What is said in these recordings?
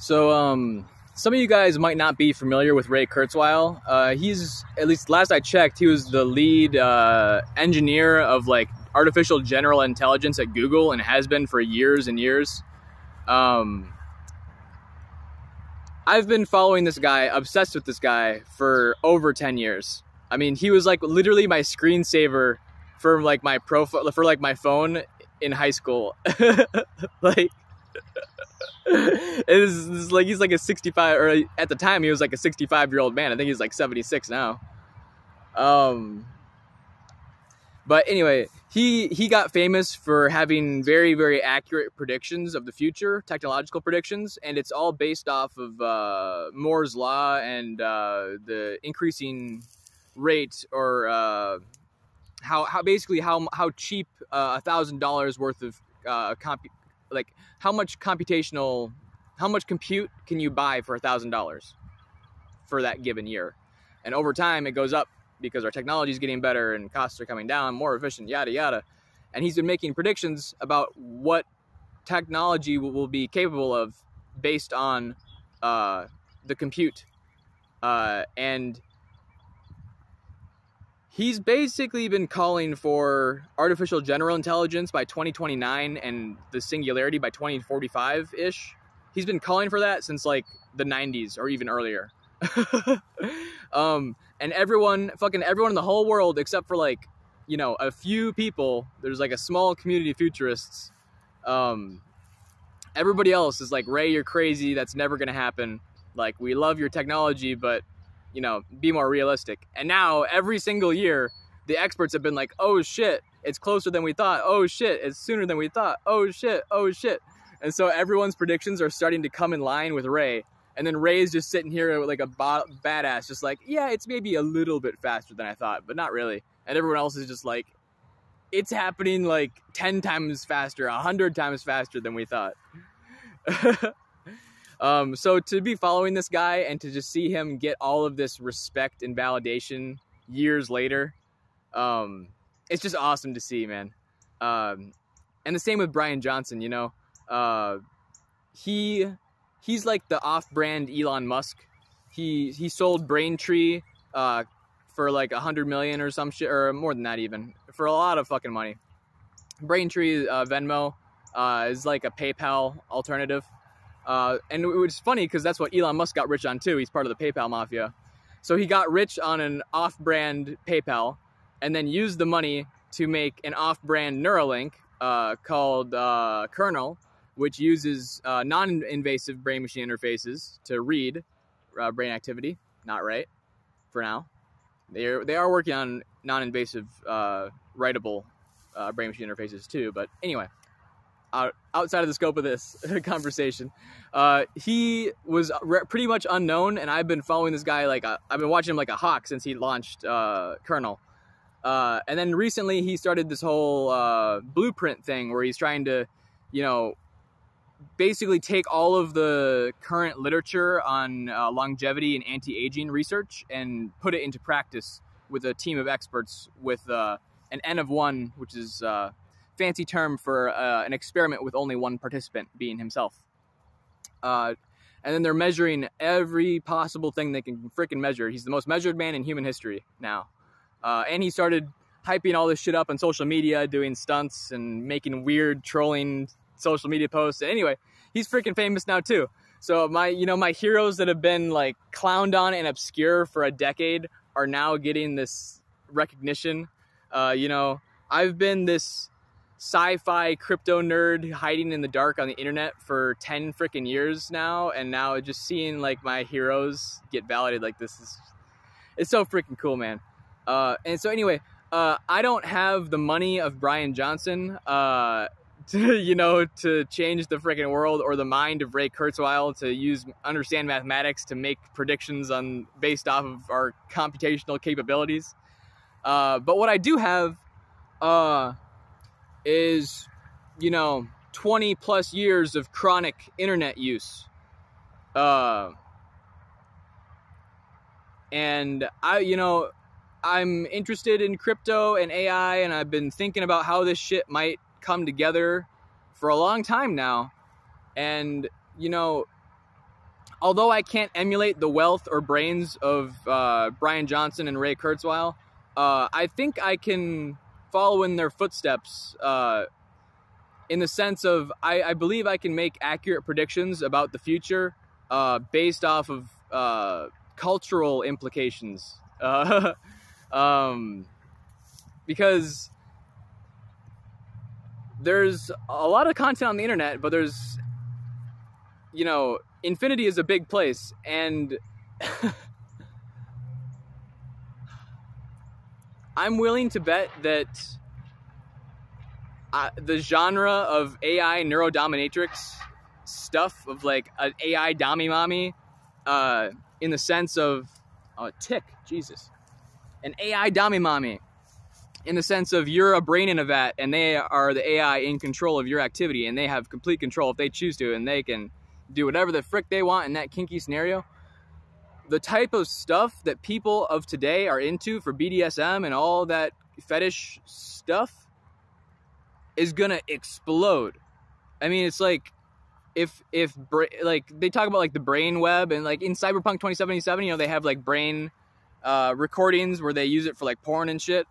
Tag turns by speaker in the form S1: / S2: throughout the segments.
S1: So, um, some of you guys might not be familiar with Ray Kurzweil. Uh, he's, at least last I checked, he was the lead uh, engineer of like artificial general intelligence at Google and has been for years and years. Um, I've been following this guy, obsessed with this guy for over 10 years. I mean, he was like literally my screensaver for like my profile for like my phone in high school. like it's, it's like he's like a 65 or at the time he was like a 65 year old man. I think he's like 76 now. Um but anyway, he he got famous for having very very accurate predictions of the future, technological predictions, and it's all based off of uh, Moore's law and uh, the increasing rate or uh, how how basically how how cheap uh, a thousand dollars worth of uh, comp like how much computational how much compute can you buy for a thousand dollars for that given year, and over time it goes up because our technology is getting better and costs are coming down, more efficient, yada yada. And he's been making predictions about what technology will be capable of based on uh, the compute. Uh, and he's basically been calling for artificial general intelligence by 2029 and the singularity by 2045 ish. He's been calling for that since like the 90s or even earlier. um, and everyone, fucking everyone in the whole world, except for like, you know, a few people, there's like a small community of futurists. Um, everybody else is like, Ray, you're crazy. That's never gonna happen. Like, we love your technology, but you know, be more realistic. And now every single year, the experts have been like, oh shit, it's closer than we thought. Oh shit, it's sooner than we thought. Oh shit, oh shit. And so everyone's predictions are starting to come in line with Ray. And then Ray's just sitting here like a badass, just like, yeah, it's maybe a little bit faster than I thought, but not really. And everyone else is just like, it's happening like 10 times faster, 100 times faster than we thought. um, so to be following this guy and to just see him get all of this respect and validation years later, um, it's just awesome to see, man. Um, and the same with Bryan Johnson, you know. Uh, he he's like the off-brand Elon Musk. He he sold Braintree uh, for like a hundred million or some shit, or more than that even, for a lot of fucking money. Braintree uh, Venmo uh, is like a PayPal alternative, uh, and it was funny because that's what Elon Musk got rich on too. He's part of the PayPal mafia, so he got rich on an off-brand PayPal, and then used the money to make an off-brand Neuralink uh, called uh, Kernel which uses uh, non-invasive brain-machine interfaces to read uh, brain activity. Not right for now. They are, they are working on non-invasive uh, writable uh, brain-machine interfaces too. But anyway, out, outside of the scope of this conversation, uh, he was re- pretty much unknown, and I've been following this guy like i have been watching him like a hawk since he launched uh, Kernel. and then recently, he started this whole blueprint thing where he's trying to, you know, basically take all of the current literature on uh, longevity and anti-aging research and put it into practice with a team of experts with uh, an N of one, which is uh, fancy term for uh, an experiment with only one participant being himself. Uh, and then they're measuring every possible thing they can freaking measure. He's the most measured man in human history now. Uh, and he started hyping all this shit up on social media, doing stunts and making weird trolling social media posts. Anyway, he's freaking famous now too. So my, you know, my heroes that have been like clowned on and obscure for a decade are now getting this recognition. Uh, you know, I've been this sci-fi crypto nerd hiding in the dark on the internet for 10 freaking years now and now just seeing like my heroes get validated like this is it's so freaking cool man uh, and so anyway uh, I don't have the money of Bryan Johnson uh, to you know to change the freaking world or the mind of Ray Kurzweil to use understand mathematics to make predictions on based off of our computational capabilities. Uh, but what I do have uh, is you know 20 plus years of chronic internet use. Uh, and I you know I'm interested in crypto and AI and I've been thinking about how this shit might come together for a long time now. And, you know, although I can't emulate the wealth or brains of uh, Bryan Johnson and Ray Kurzweil, uh, I think I can follow in their footsteps uh, in the sense of I, I, believe I can make accurate predictions about the future uh, based off of uh, cultural implications. Uh, um, because there's a lot of content on the internet, but there's, you know, infinity is a big place. And I'm willing to bet that uh, the genre of AI neurodominatrix stuff of like an AI dummy mommy, uh, in the sense of oh, a tick, Jesus, an AI dummy mommy, in the sense of you're a brain in a vat and they are the AI in control of your activity and they have complete control if they choose to and they can do whatever the frick they want in that kinky scenario. The type of stuff that people of today are into for BDSM and all that fetish stuff is gonna explode. I mean, it's like if if like they talk about like the brain web and like in Cyberpunk 2077, you know, they have like brain uh, recordings where they use it for like porn and shit.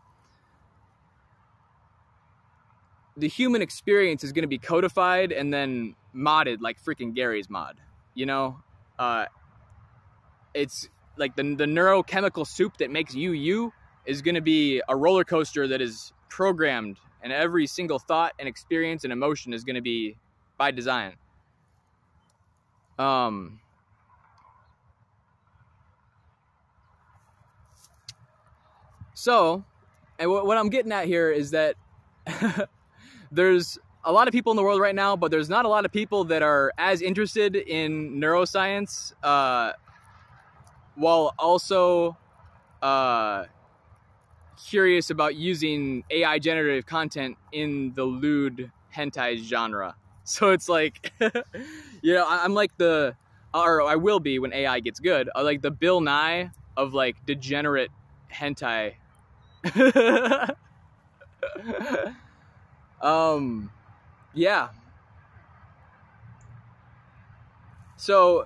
S1: The human experience is to be codified and then modded like freaking Garry's mod. You know, uh, it's like the the neurochemical soup that makes you you is going to be a roller coaster that is programmed and every single thought and experience and emotion is going to be by design. Um, so, and what I'm getting at here is that there's a lot of people in the world right now, but there's not a lot of people that are as interested in neuroscience uh, while also uh, curious about using AI generative content in the lewd hentai genre. So it's like, you know, I'm like the, or I will be when AI gets good, I like the Bill Nye of like degenerate hentai. um, yeah. So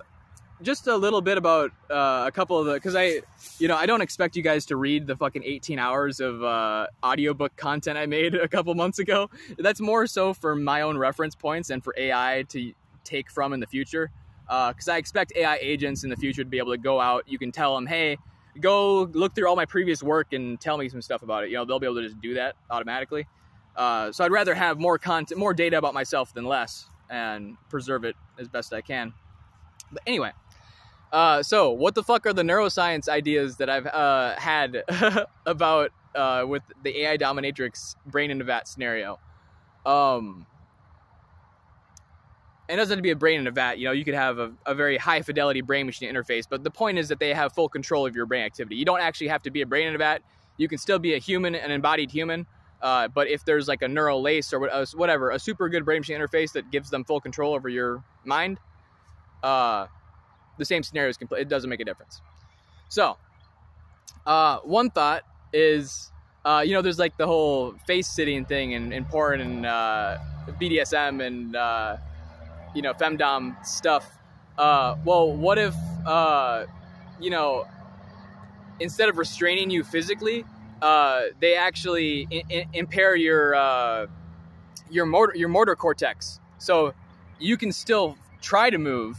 S1: just a little bit about uh, a couple of the because I, you know, I don't expect you guys to read the fucking 18 hours of uh, audiobook content I made a couple months ago. That's more so for my own reference points and for AI to take from in the future. Because uh, I expect AI agents in the future to be able to go out. You can tell them, hey, go look through all my previous work and tell me some stuff about it. You know, they'll be able to just do that automatically. Uh, so I'd rather have more content, more data about myself than less, and preserve it as best I can. But anyway, uh, so, what the fuck are the neuroscience ideas that I've uh, had about uh, with the AI dominatrix brain in a vat scenario? Um, it doesn't have to be a brain in a vat. You know, you could have a, a, very high fidelity brain machine interface, but the point is that they have full control of your brain activity. You don't actually have to be a brain in a vat. You can still be a human, an embodied human. Uh, but if there's like a neural lace or whatever, a super good brain machine interface that gives them full control over your mind, uh, the same scenarios is complete. It doesn't make a difference. So, uh, one thought is, uh, you know, there's like the whole face sitting thing in, in porn and uh, BDSM and uh, you know femdom stuff. Uh, well, what if uh, you know instead of restraining you physically, they actually impair your your motor your motor cortex, so you can still try to move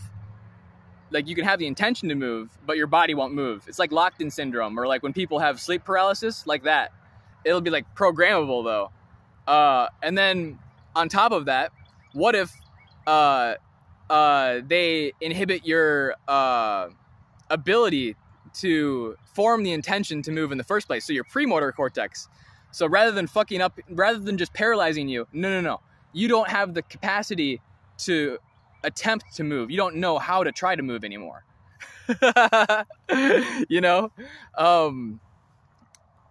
S1: like you can have the intention to move, but your body won't move. It's like locked in syndrome, or like when people have sleep paralysis, like that. It'll be like programmable though. Uh, and then on top of that, what if uh, uh, they inhibit your uh, ability to form the intention to move in the first place? So your premotor cortex. So rather than fucking up, rather than just paralyzing you, no, no, no, you don't have the capacity to attempt to move. You don't know how to try to move anymore. you know, um,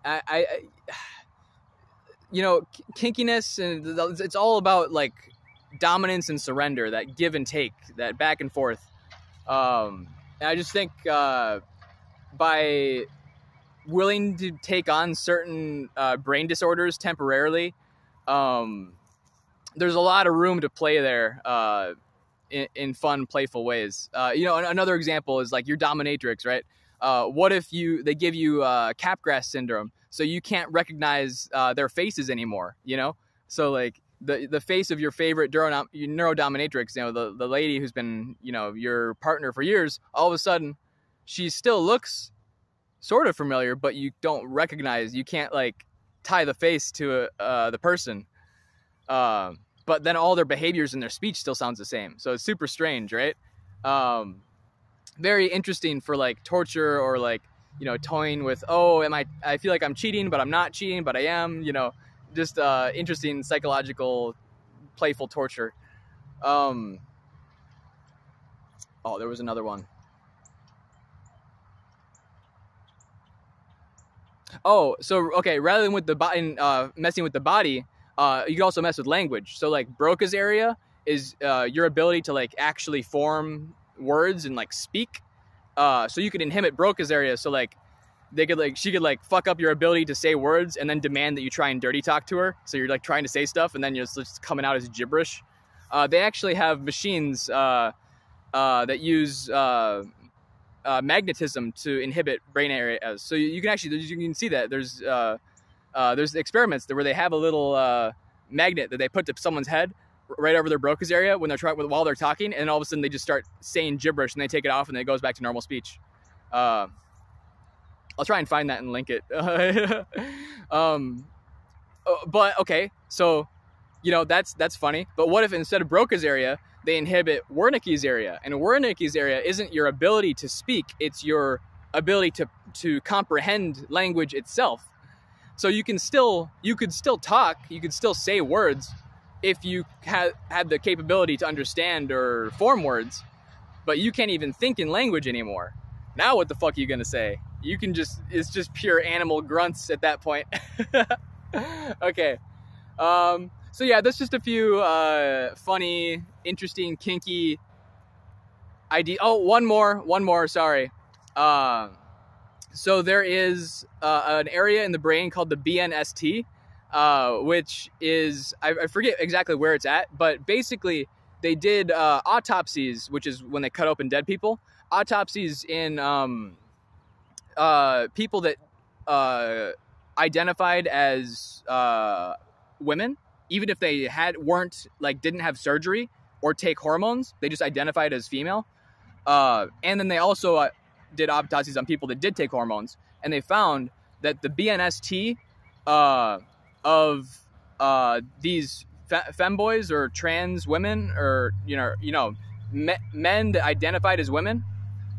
S1: I, I, you know, kinkiness and it's all about like dominance and surrender, that give and take, that back and forth. Um, and I just think uh, by willing to take on certain uh, brain disorders temporarily, um, there's a lot of room to play there. Uh, in, in fun, playful ways. Uh, you know, another example is like your dominatrix, right? Uh, what if you they give you uh, Capgras syndrome, so you can't recognize uh, their faces anymore? You know, so like the the face of your favorite neuro, neuro dominatrix, you know, the the lady who's been you know your partner for years, all of a sudden, she still looks sort of familiar, but you don't recognize. You can't like tie the face to uh, the person. Uh, but then all their behaviors and their speech still sounds the same. So it's super strange, right? Um, very interesting for like torture or like you know toying with oh am I I feel like I'm cheating but I'm not cheating but I am you know just uh, interesting psychological playful torture. Um, oh, there was another one. Oh, so okay, rather than with the body, uh, messing with the body, uh, you can also mess with language. So like Broca's area is uh, your ability to like actually form words and like speak. Uh, so you could inhibit Broca's area. So like they could like she could like fuck up your ability to say words and then demand that you try and dirty talk to her. So you're like trying to say stuff and then you're just coming out as gibberish. Uh, they actually have machines uh, uh, that use magnetism to inhibit brain areas. So you, you, can actually you can see that there's uh, there's experiments where they have a little magnet that they put to someone's head right over their Broca's area when they're trying while they're talking, and all of a sudden they just start saying gibberish and they take it off and then it goes back to normal speech. Uh, I'll try and find that and link it. um, uh, but okay, so you know that's that's funny. But what if instead of Broca's area, they inhibit Wernicke's area? And Wernicke's area isn't your ability to speak; it's your ability to to comprehend language itself. So you can still you could still talk, you could still say words if you had had the capability to understand or form words, but you can't even think in language anymore. Now what the fuck are you gonna say? You can just it's just pure animal grunts at that point. okay. Um, so yeah, that's just a few uh, funny, interesting, kinky idea. Oh, one more, one more. Sorry. Uh, so there is uh, an area in the brain called the BNST, uh, which is I, I, forget exactly where it's at, but basically they did uh, autopsies, which is when they cut open dead people. Autopsies in um, uh, people that uh, identified as uh, women, even if they had weren't like didn't have surgery or take hormones, they just identified as female. and then they also did autopsies on people that did take hormones, and they found that the BNST uh, of uh, these fe- femboys or trans women or you know you know me- men that identified as women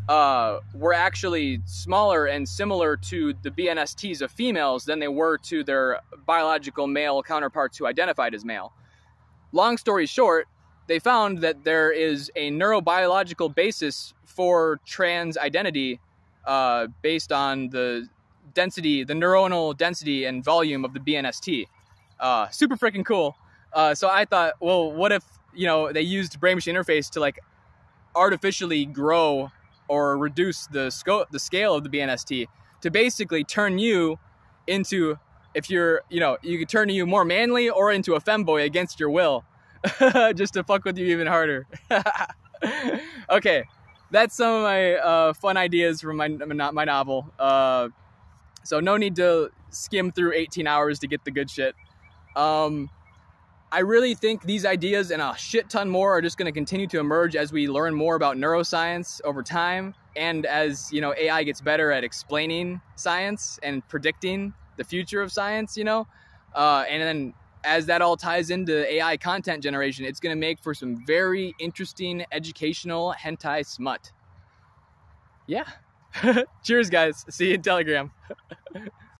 S1: uh, were actually smaller and similar to the BNSTs of females than they were to their biological male counterparts who identified as male. Long story short, they found that there is a neurobiological basis for trans identity uh, based on the density, the neuronal density and volume of the BNST. Uh, super freaking cool. Uh, so I thought, well, what if you know they used brain machine interface to like artificially grow or reduce the scope, the scale of the BNST to basically turn you into, if you're, you know, you could turn you more manly or into a femboy against your will, just to fuck with you even harder. okay, that's some of my uh, fun ideas from my my novel. Uh, so no need to skim through 18 hours to get the good shit. Um, I really think these ideas and a shit ton more are just going to continue to emerge as we learn more about neuroscience over time, and as you know, AI gets better at explaining science and predicting the future of science. You know, uh, and then as that all ties into AI content generation, it's going to make for some very interesting educational hentai smut. Yeah. Cheers, guys. See you in Telegram.